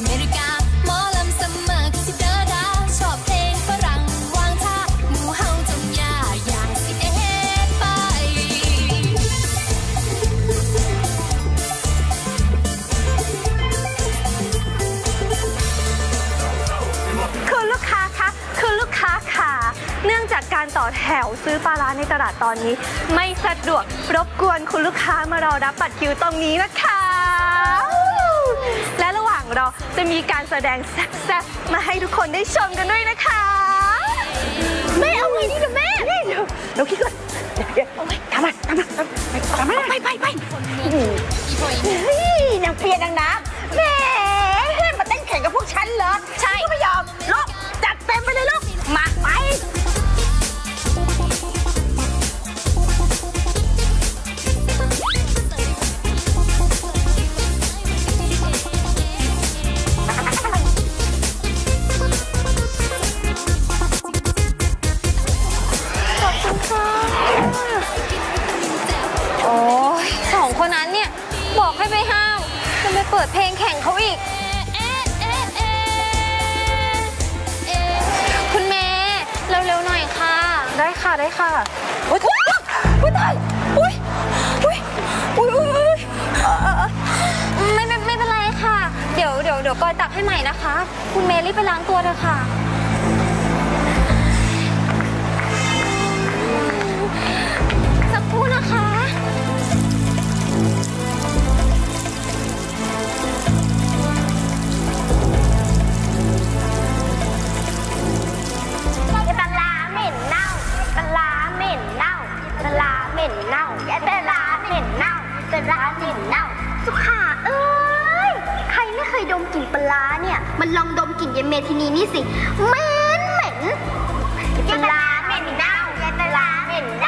อเมริกาหมอลำสมอคือสิเดอดาชอบเพลงฝรั่งวางท่าหมูเฮาจงยาอย่าสิเอไป คุณลูกค้าคะคุณลูกค้าค่ะ เนื่องจากการต่อแถวซื้อปลาร้าในตลาดตอนนี้ ไม่สะดวกรบกวนคุณลูกค้ามารอรับบัตรคิวตรงนี้นะคะ ของเราจะมีการแสดงแซ่บๆมาให้ทุกคนได้ชมกันด้วยนะคะแม่เอาไงดีนะแม่เดี๋ยวเราคิดก่อนเดี๋ยวเดี๋ยวเอาไว้ทำมาทำมาทำมาไปไปไปนี่นางเปียนางน้ำแม่มาเต้นแข่งกับพวกฉันเหรอ จะไปเปิดเพลงแข่งเขาอีก คุณเมย์เร็วๆหน่อยค่ะ ได้ค่ะได้ค่ะอุ้ยอุ้ยตายอุ้ยอุ้ยอุ้ยอุ้ยอุ้ยไม่ไม่ไม่เป็นไรค่ะ เดี๋ยวเดี๋ยวเดี๋ยวกอยตักให้ใหม่นะคะ คุณเมย์รีบไปล้างตัวเถอะค่ะ สักครู่นะคะ เป็ร้านเหม็นเน่า สุขาเอ้ย ใครไม่เคยดมกลิ่นปลาเนี่ย มันลองดมกลิ่นเยเมทินีนี่สิเหม็นเหม็นปลาเหม็นเน่าปลาาเหม็นเน่า